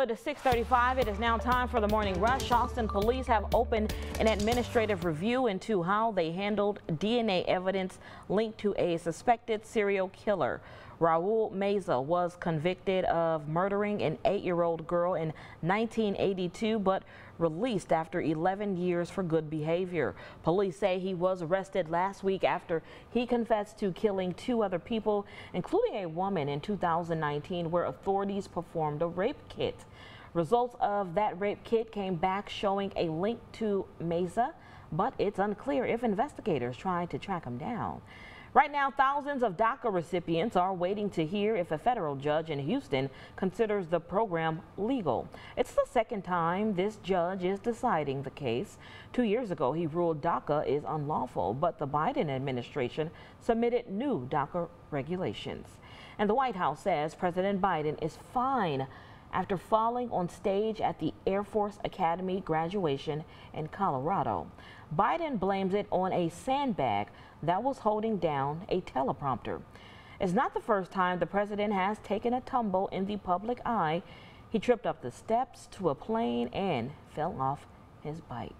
It is 635. It is now time for the morning rush. Austin police have opened an administrative review into how they handled DNA evidence linked to a suspected serial killer. Raul Meza was convicted of murdering an eight-year-old girl in 1982, but released after 11 years for good behavior. Police say he was arrested last week after he confessed to killing two other people, including a woman in 2019, where authorities performed a rape kit. Results of that rape kit came back showing a link to Meza, but it's unclear if investigators tried to track him down. Right now, thousands of DACA recipients are waiting to hear if a federal judge in Houston considers the program legal. It's the second time this judge is deciding the case. Two years ago, he ruled DACA is unlawful, but the Biden administration submitted new DACA regulations. And the White House says President Biden is fine after falling on stage at the Air Force Academy graduation in Colorado. Biden blames it on a sandbag that was holding down a teleprompter. It's not the first time the president has taken a tumble in the public eye. He tripped up the steps to a plane and fell off his bike.